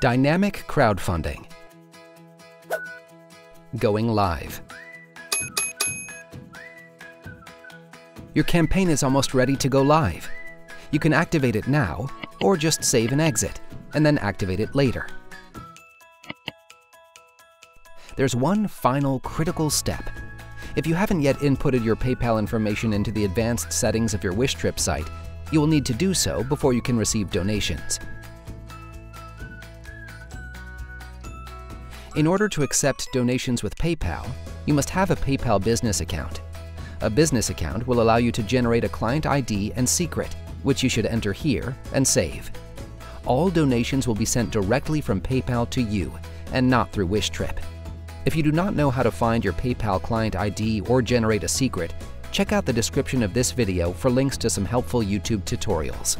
Dynamic crowdfunding. Going live. Your campaign is almost ready to go live. You can activate it now, or just save and exit, and then activate it later. There's one final critical step. If you haven't yet inputted your PayPal information into the advanced settings of your WishTrip site, you will need to do so before you can receive donations. In order to accept donations with PayPal, you must have a PayPal business account. A business account will allow you to generate a client ID and secret, which you should enter here and save. All donations will be sent directly from PayPal to you and not through WishTrip. If you do not know how to find your PayPal client ID or generate a secret, check out the description of this video for links to some helpful YouTube tutorials.